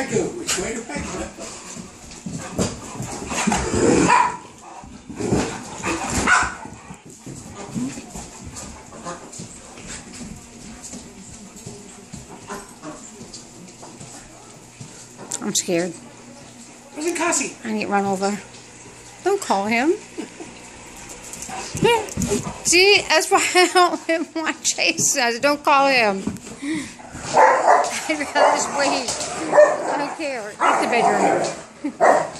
I go? Which way do I go? I'm scared. Where's Cassie? I get run over. Don't call him. See, that's why I don't want Chase. Don't call him. I'd rather just wait. I don't care. Get the bedroom.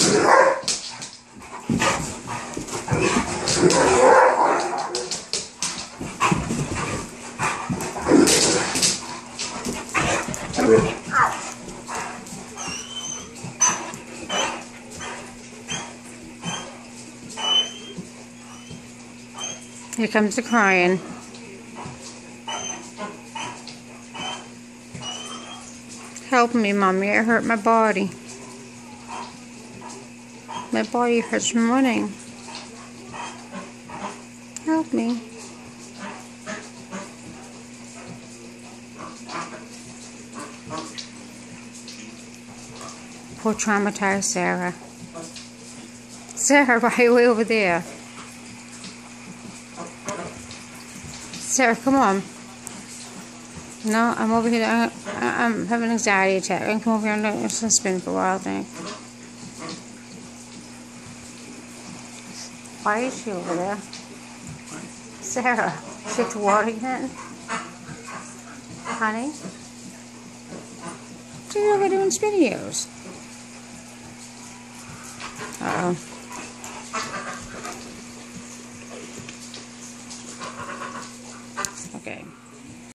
Here comes the crying. Help me, Mommy. I hurt my body. My body hurts from running. Help me. Poor traumatized Sarah. Sarah, why are you way over there? Sarah, come on. No, I'm over here. I, I'm having an anxiety attack. I can come over here and spin for a while, I. Why is she over there? Sarah, she at the water again? Honey? You over doing videos? Uh-oh. Okay.